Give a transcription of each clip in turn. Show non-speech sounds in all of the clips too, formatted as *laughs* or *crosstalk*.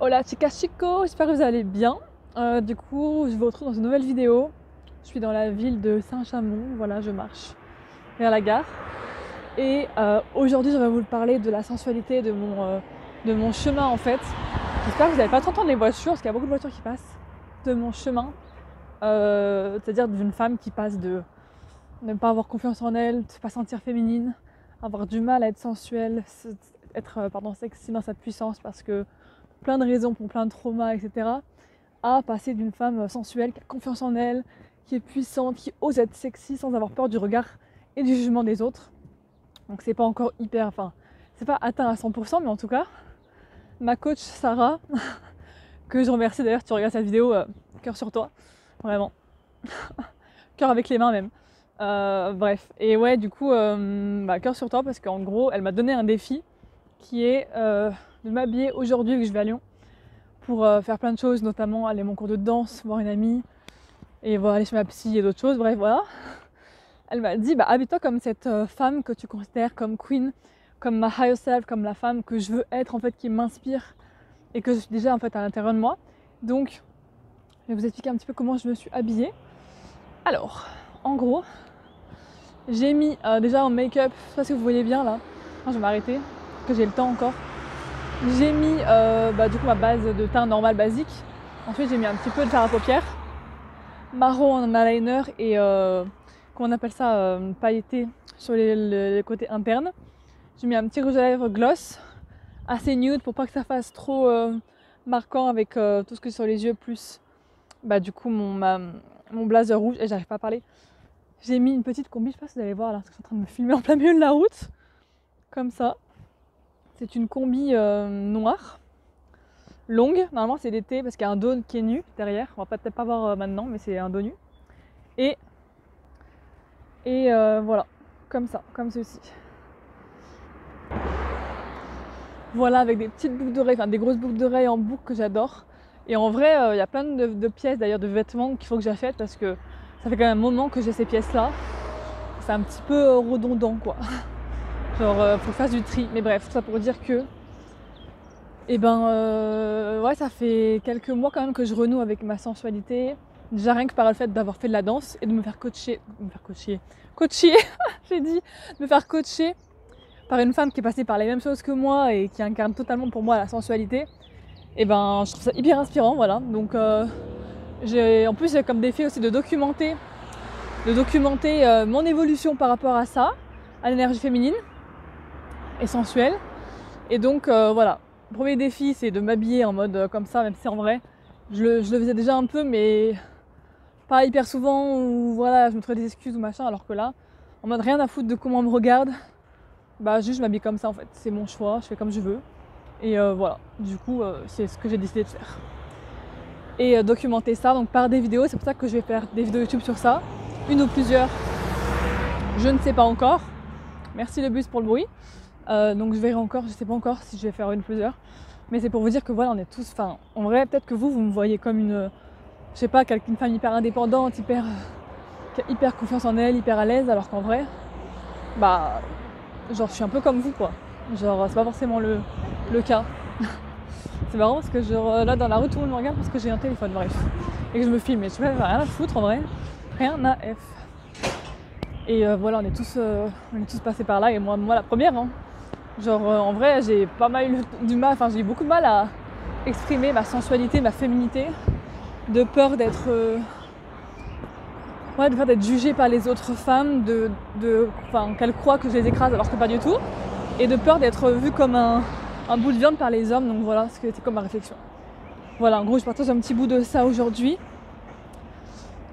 Hola chicas chicos, j'espère que vous allez bien. Euh, du coup, je vous retrouve dans une nouvelle vidéo. Je suis dans la ville de Saint-Chamond, voilà, je marche vers la gare. Et euh, aujourd'hui, je vais vous parler de la sensualité de mon, euh, de mon chemin en fait. J'espère que vous n'allez pas trop entendre les voitures, parce qu'il y a beaucoup de voitures qui passent de mon chemin. C'est-à-dire d'une femme qui passe de ne pas avoir confiance en elle, de ne pas sentir féminine, avoir du mal à être sensuelle, être pardon, sexy dans sa puissance parce que plein de raisons pour plein de traumas, etc. à passer d'une femme sensuelle qui a confiance en elle, qui est puissante, qui ose être sexy sans avoir peur du regard et du jugement des autres. Donc c'est pas encore hyper, enfin, c'est pas atteint à 100%, mais en tout cas, ma coach Sarah, *laughs* que je remercie d'ailleurs, tu regardes cette vidéo, euh, cœur sur toi, vraiment. *laughs* cœur avec les mains même. Euh, bref, et ouais, du coup, euh, bah, cœur sur toi parce qu'en gros, elle m'a donné un défi qui est euh, de m'habiller aujourd'hui que je vais à Lyon pour euh, faire plein de choses, notamment aller mon cours de danse, voir une amie et voilà, aller chez ma psy et d'autres choses. Bref, voilà. *laughs* Elle m'a dit, bah, habille-toi comme cette euh, femme que tu considères comme queen, comme ma higher self, comme la femme que je veux être en fait, qui m'inspire et que je suis déjà en fait à l'intérieur de moi. Donc, je vais vous expliquer un petit peu comment je me suis habillée. Alors, en gros, j'ai mis déjà un make-up, je sais pas si vous voyez bien là. Je vais m'arrêter, j'ai le temps encore. J'ai mis euh, bah, du coup ma base de teint normal basique. Ensuite j'ai mis un petit peu de fard à paupières, marron en eyeliner et euh, comment on appelle ça, euh, pailleté sur les, les- côtés internes. J'ai mis un petit rouge à lèvres gloss, assez nude pour pas que ça fasse trop euh, marquant avec tout ce que sur les yeux plus bah, du coup mon, mon blazer rouge et j'arrive pas à parler. J'ai mis une petite combi, je sais pas si vous allez voir là, parce que je suis en train de me filmer en plein milieu de la route. Comme ça. C'est une combi euh, noire, longue. Normalement c'est l'été parce qu'il y a un dos qui est nu derrière. On va peut-être pas voir euh, maintenant, mais c'est un dos nu. Et, euh, voilà, comme ça, comme ceci. Voilà, avec des petites boucles d'oreilles, enfin des grosses boucles d'oreilles en boucle que j'adore. Et en vrai, il y a plein de, pièces d'ailleurs, de vêtements qu'il faut que j'achète parce que ça fait quand même un moment que j'ai ces pièces-là. C'est un petit peu redondant quoi. *laughs* Genre, euh, faut que je fasse du tri. Mais bref, tout ça pour dire que. Et ben, euh, ouais, ça fait quelques mois quand même que je renoue avec ma sensualité. Déjà rien que par le fait d'avoir fait de la danse et de me faire coacher. Me faire coacher. Coacher *laughs* J'ai dit de me faire coacher par une femme qui est passée par les mêmes choses que moi et qui incarne totalement pour moi la sensualité. Et ben, je trouve ça hyper inspirant, voilà. Donc, euh, en plus j'ai comme défi aussi de documenter, de documenter mon évolution par rapport à ça, à l'énergie féminine et sensuelle. Et donc euh, voilà, le premier défi c'est de m'habiller en mode euh, comme ça, même si en vrai je le, faisais déjà un peu, mais pas hyper souvent ou voilà, je me trouvais des excuses ou machin, alors que là, en mode rien à foutre de comment on me regarde, bah juste je m'habille comme ça en fait, c'est mon choix, je fais comme je veux. Et euh, voilà, du coup c'est ce que j'ai décidé de faire et documenter ça donc par des vidéos. C'est pour ça que je vais faire des vidéos YouTube sur ça, une ou plusieurs, je ne sais pas encore. Merci le bus pour le bruit. Euh, donc je verrai encore, je sais pas encore si je vais faire une plusieurs. Mais c'est pour vous dire que voilà, on est tous, enfin, en vrai, peut-être que vous, vous me voyez comme une, je sais pas, quelqu'une femme hyper indépendante, hyper, a hyper confiance en elle, hyper à l'aise, alors qu'en vrai, bah, genre, je suis un peu comme vous, quoi. Genre, c'est pas forcément le, cas. *laughs* C'est marrant parce que genre, là dans la rue tout le monde me regarde parce que j'ai un téléphone, bref. Et que je me filme. Et je sais rien à foutre en vrai. Rien à F. Et euh, voilà, on est tous, euh, on est tous passés par là et moi, moi la première. hein. Genre euh, en vrai j'ai pas mal eu *laughs* du mal, enfin j'ai eu beaucoup de mal à exprimer ma sensualité, ma féminité, de peur d'être euh, ouais, de peur d'être jugée par les autres femmes, de, de, enfin, qu'elles croient que je les écrase alors que pas du tout, et de peur d'être vue comme un, un bout de viande par les hommes. Donc voilà ce que c'était comme ma réflexion. Voilà, en gros, je partage un petit bout de ça aujourd'hui.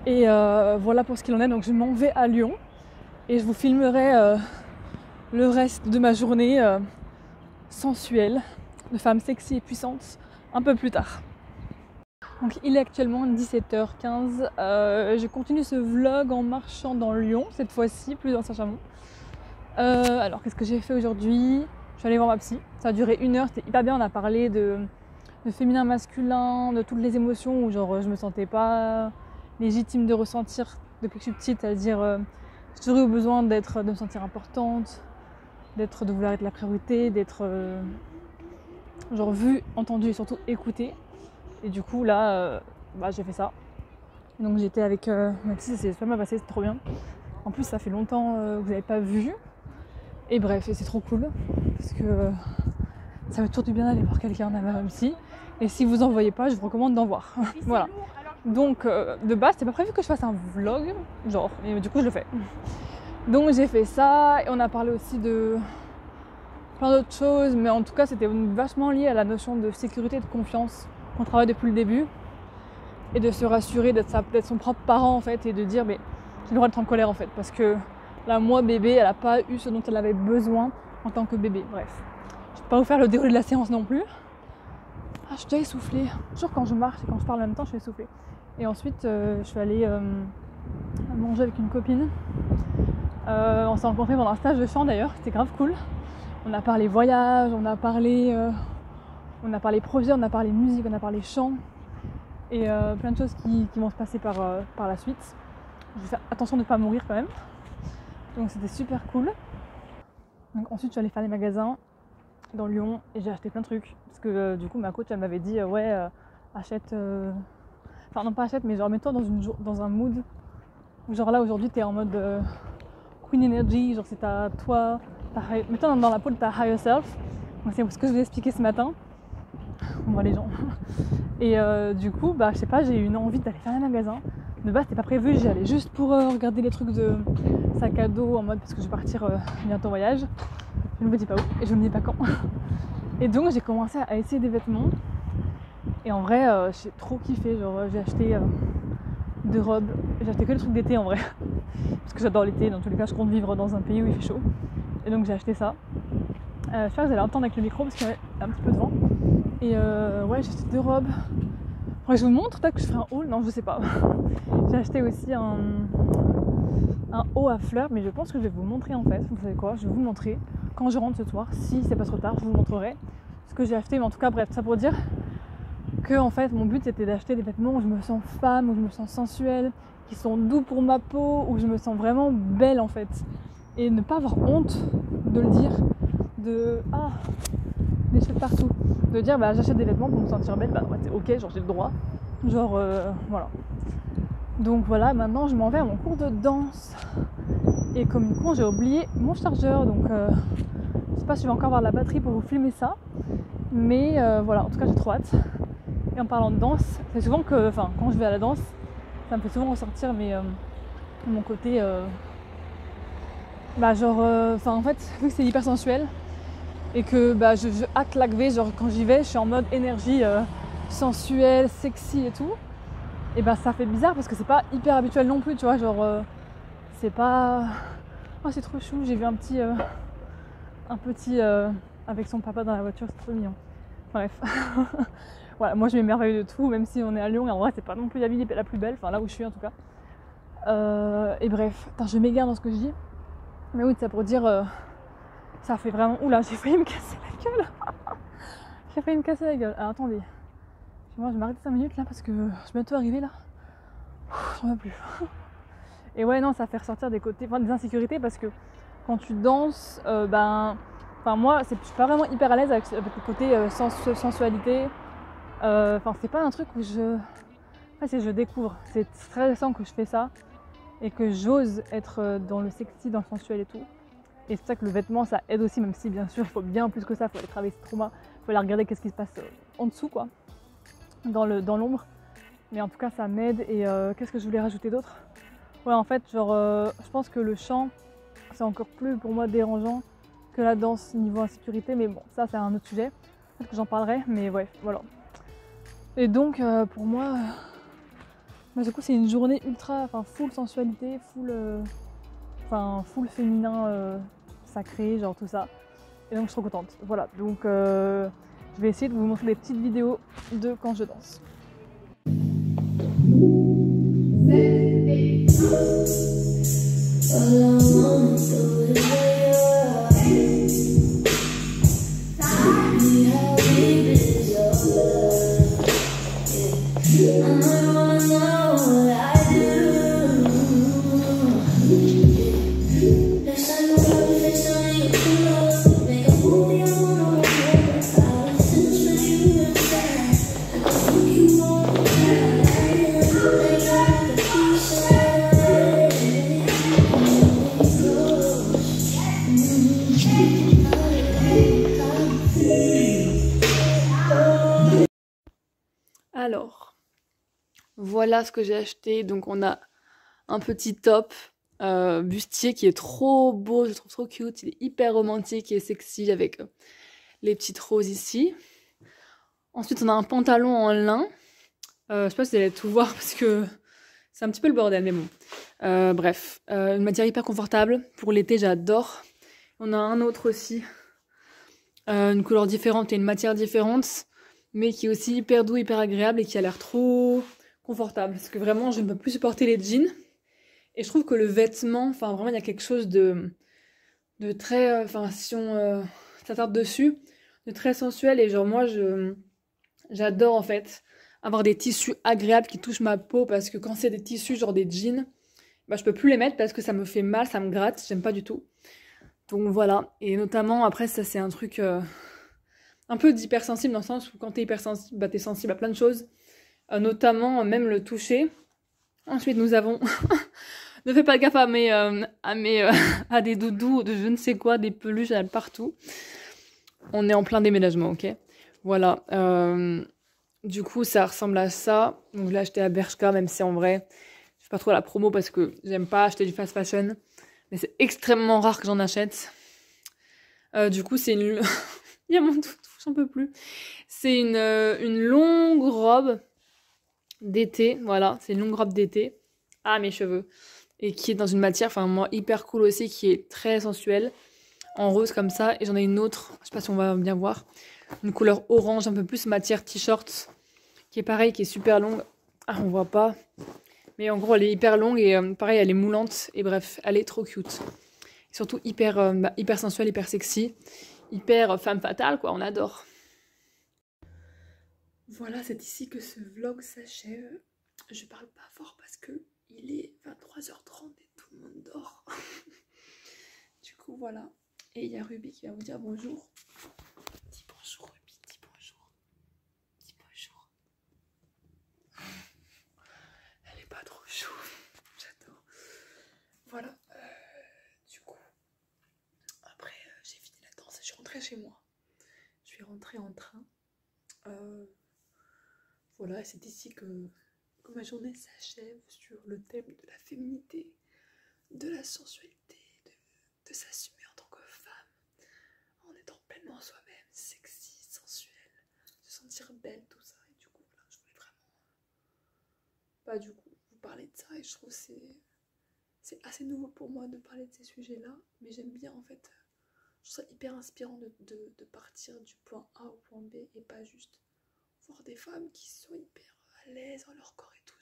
Et euh, voilà pour ce qu'il en est. Donc je m'en vais à Lyon et je vous filmerai le reste de ma journée euh, sensuelle de femme sexy et puissante un peu plus tard. Donc il est actuellement 17h15. Euh, je continue ce vlog en marchant dans Lyon, cette fois-ci, plus dans Saint-Chamond. Euh, alors qu'est-ce que j'ai fait aujourd'hui? Je suis allée voir ma psy. Ça a duré une heure, c'était hyper bien. On a parlé de, féminin, masculin, de toutes les émotions où genre je me sentais pas légitime de ressentir depuis que je suis petite, c'est-à-dire euh, j'ai toujours eu besoin d'être, de me sentir importante, d'être, de vouloir être la priorité, d'être, euh, genre vu, entendu et surtout écouté. Et du coup là, euh, bah, j'ai fait ça. donc j'étais avec euh, Mathis, c'est super bien passé, c'est trop bien. En plus ça fait longtemps euh, que vous n'avez pas vu. Et bref, et c'est trop cool parce que ça veut toujours du bien d'aller voir quelqu'un même si. Et si vous en voyez pas, je vous recommande d'en voir. *laughs* voilà. Donc de base, c'était pas prévu que je fasse un vlog, genre, mais du coup je le fais. Donc j'ai fait ça et on a parlé aussi de plein d'autres choses, mais en tout cas c'était vachement lié à la notion de sécurité et de confiance qu'on travaille depuis le début et de se rassurer d'être son propre parent en fait et de dire mais j'ai le droit d'être en colère en fait parce que là moi bébé elle a pas eu ce dont elle avait besoin en tant que bébé. Bref. Je vais pas vous faire le déroulé de la séance non plus. Ah je suis déjà essoufflée toujours quand je marche et quand je parle en même temps je suis essoufflée. Et ensuite euh, je suis allée euh, manger avec une copine euh, on s'est rencontrés pendant un stage de chant d'ailleurs c'était grave cool on a parlé voyage, on a parlé, euh, on a parlé projet, on a parlé musique, on a parlé chant et euh, plein de choses qui, vont se passer par, par la suite. Je vais faire attention de ne pas mourir quand même. Donc c'était super cool. Donc, ensuite je suis allée faire les magasins dans Lyon et j'ai acheté plein de trucs. Parce que du coup ma coach elle m'avait dit ouais achète. Enfin non pas achète mais genre mets-toi dans, une, dans un mood. Genre là aujourd'hui t'es en mode Queen Energy, genre c'est à toi, mettons dans la peau de ta higher self. C'est ce que je vous ai expliqué ce matin. On voit les gens. *laughs* Et euh, du coup, bah, je sais pas, j'ai eu une envie d'aller faire un magasin. De base, c'était pas prévu, j'y allais juste pour euh, regarder les trucs de sac à dos en mode parce que je vais partir euh, bientôt en voyage. Je ne me dis pas où et je ne me dis pas quand. *laughs* Et donc, j'ai commencé à essayer des vêtements. Et en vrai, j'ai trop kiffé. Genre, j'ai acheté deux robes. J'ai acheté que les trucs d'été en vrai. Parce que j'adore l'été. Dans tous les cas, je compte vivre dans un pays où il fait chaud. Et donc j'ai acheté ça. Euh, J'espère que vous allez entendre avec le micro parce qu'il y a un petit peu de vent. Et euh, ouais, j'ai acheté deux robes. Après, je vous montre, peut-être que je ferai un haul. Non, je sais pas. *laughs* j'ai acheté aussi un, un haut à fleurs, mais je pense que je vais vous montrer en fait. Vous savez quoi Je vais vous montrer quand je rentre ce soir. Si c'est pas trop tard, je vous montrerai ce que j'ai acheté. Mais en tout cas, bref, ça pour dire que en fait, mon but c'était d'acheter des vêtements où je me sens femme, où je me sens sensuelle, qui sont doux pour ma peau, où je me sens vraiment belle en fait. Et ne pas avoir honte de le dire, de ah cheveux partout, de dire bah j'achète des vêtements pour me sentir belle, bah ouais, ok, genre j'ai le droit, genre euh, voilà. Donc voilà, maintenant je m'en vais à mon cours de danse. Et comme une con j'ai oublié mon chargeur donc euh, je sais pas si je vais encore avoir la batterie pour vous filmer ça, mais euh, voilà, en tout cas j'ai trop hâte. Et en parlant de danse, c'est souvent que, enfin quand je vais à la danse, ça me fait souvent ressortir mais mon côté bah genre euh, enfin en fait vu que c'est hyper sensuel et que bah je, je hâte l'acver genre quand j'y vais je suis en mode énergie euh, sensuelle sexy et tout et bah ça fait bizarre parce que c'est pas hyper habituel non plus tu vois genre euh, c'est pas oh c'est trop chou j'ai vu un petit un petit avec son papa dans la voiture c'est trop mignon. Bref *laughs* voilà moi je m'émerveille de tout même si on est à Lyon en vrai c'est pas non plus la ville la plus belle enfin là où je suis en tout cas et bref je m'égare dans ce que je dis mais oui, ça pour dire, euh, ça fait vraiment. Oula, j'ai failli me casser la gueule. *laughs* j'ai failli me casser la gueule. Alors attendez. Moi, je vais m'arrêter 5 minutes là parce que je suis bientôt arrivée là. J'en veux plus. *laughs* Et ouais, non, ça fait ressortir des côtés, enfin des insécurités parce que quand tu danses, euh, ben. Enfin, moi, je suis pas vraiment hyper à l'aise avec, le côté euh, sensualité. Enfin, c'est pas un truc où je. Enfin, je découvre. C'est très récent que je fais ça et que j'ose être euh, dans le sexy, dans le sensuel et tout. Et c'est ça que le vêtement, ça aide aussi, même si bien sûr, il *laughs* faut bien plus que ça, il faut aller travailler ce trauma, il faut aller regarder qu'est-ce qui se passe euh, en dessous, quoi, dans l'ombre. Mais en tout cas, ça m'aide. Et euh, qu'est-ce que je voulais rajouter d'autre? Ouais, en fait, genre, je pense que le chant, c'est encore plus pour moi dérangeant que la danse niveau insécurité. Mais bon, ça, c'est un autre sujet. Peut-être que j'en parlerai, mais ouais, voilà. Et donc, euh, pour moi, euh, bah, du coup, c'est une journée ultra, enfin, full sensualité, full, euh, enfin, full féminin sacré, genre tout ça. Et donc, je suis trop contente. Voilà. Donc, je vais essayer de vous montrer des petites vidéos de quand je danse. Voilà ce que j'ai acheté. Donc on a un petit top euh, bustier qui est trop beau, je trouve trop cute. Il est hyper romantique et sexy avec euh, les petites roses ici. Ensuite, on a un pantalon en lin. Euh, je sais pas si vous allez tout voir *laughs* parce que c'est un petit peu le bordel, mais bon. Euh, bref, une matière hyper confortable. Pour l'été, j'adore. On a un autre aussi. une couleur différente et une matière différente. Mais qui est aussi hyper doux, hyper agréable et qui a l'air trop confortable. Parce que vraiment, je ne peux plus supporter les jeans. Et je trouve que le vêtement, enfin vraiment, il y a quelque chose de, très. Euh, enfin, si on euh, s'attarde dessus, de très sensuel. Et genre, moi, j'adore en fait avoir des tissus agréables qui touchent ma peau. Parce que quand c'est des tissus, genre des jeans, bah, je peux plus les mettre parce que ça me fait mal, ça me gratte. J'aime pas du tout. Donc voilà. Et notamment, après, ça, c'est un truc. Euh, un peu d'hypersensible dans le sens où quand t'es hypersensible, bah, t'es sensible à plein de choses. Notamment, même le toucher. Ensuite, nous avons *laughs* Ne fais pas gaffe à mes, euh, à, mes euh, *laughs* à des doudous, de je ne sais quoi, des peluches partout. On est en plein déménagement, ok? Voilà. Euh, du coup, ça ressemble à ça. Donc, je l'ai acheté à Bershka, même si en vrai, je fais pas trop la promo parce que j'aime pas acheter du fast fashion. Mais c'est extrêmement rare que j'en achète. du coup, c'est une. *laughs* Il y a mon doudou, j'en peux plus. C'est une, une longue robe d'été. Voilà, c'est une longue robe d'été. Ah, mes cheveux et qui est dans une matière, enfin moi hyper cool aussi, qui est très sensuelle, en rose comme ça. Et j'en ai une autre, je sais pas si on va bien voir, une couleur orange, un peu plus matière t-shirt, qui est pareil, qui est super longue. Ah, on voit pas. Mais en gros, elle est hyper longue et euh, pareil, elle est moulante. Et bref, elle est trop cute. Surtout hyper, euh, bah, hyper sensuelle, hyper sexy. Hyper euh, femme fatale, quoi, on adore. Voilà, c'est ici que ce vlog s'achève. Je parle pas fort parce que il est 23h30 et tout le monde dort. *laughs* du coup, voilà. Et il y a Ruby qui va vous dire bonjour. Dis bonjour, Ruby, dis bonjour. Dis bonjour. Elle est pas trop chou. J'adore. Voilà. Euh, du coup, après, euh, j'ai fini la danse et je suis rentrée chez moi. Je suis rentrée en train. Euh, voilà, c'est ici que ma journée s'achève sur le thème de la féminité, de la sensualité, de, s'assumer en tant que femme, en étant pleinement soi-même, sexy, sensuelle, se sentir belle, tout ça. Et du coup, je voulais vraiment pas du coup vous parler de ça et je trouve c'est c'est assez nouveau pour moi de parler de ces sujets-là, mais j'aime bien en fait. Je trouve ça hyper inspirant de partir du point A au point B et pas juste voir des femmes qui sont hyper à l'aise dans leur corps et tout.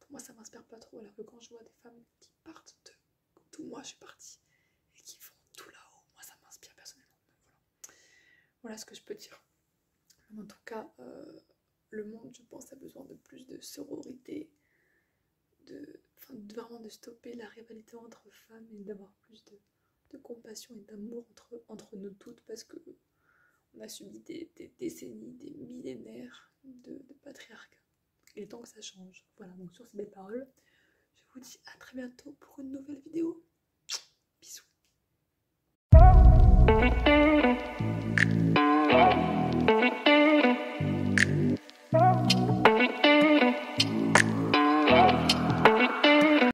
Pour moi, ça m'inspire pas trop. Alors que quand je vois des femmes qui partent de tout moi, je suis partie et qui font tout là-haut, moi, ça m'inspire personnellement. voilà. voilà ce que je peux dire. En tout cas, euh, le monde, je pense, a besoin de plus de sororité, de, vraiment de stopper la rivalité entre femmes et d'avoir plus de, compassion et d'amour entre, entre nous toutes parce que on a subi des, décennies, des millénaires de, patriarcat. Il est temps que ça change. Voilà, donc sur ces belles paroles, je vous dis à très bientôt pour une nouvelle vidéo. Bisous.